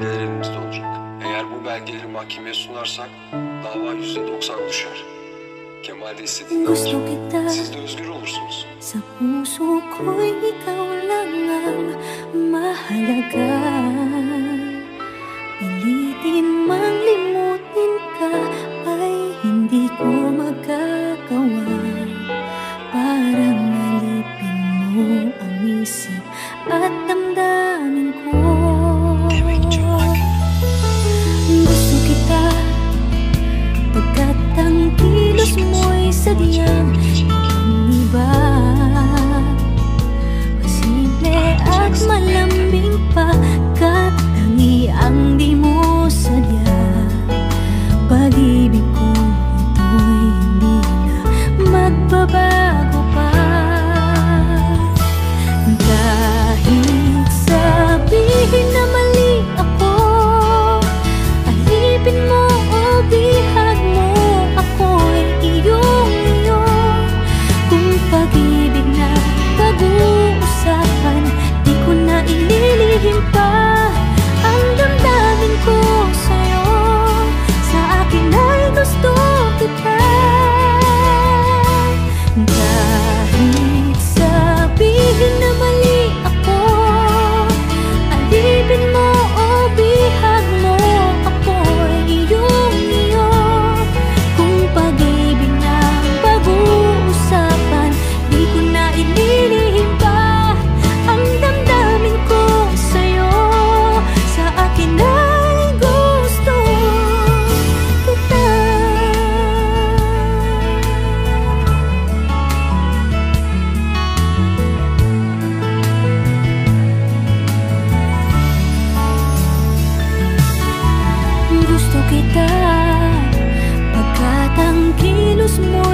belgeler elimizde olacak. Eğer bu belgeleri mahkemeye sunarsak dava yüzde doksan düşer. Kemal de istediğinden olur. Siz de özgür olursunuz. Sa ko'y ikaw lang mahalaga. Thì more.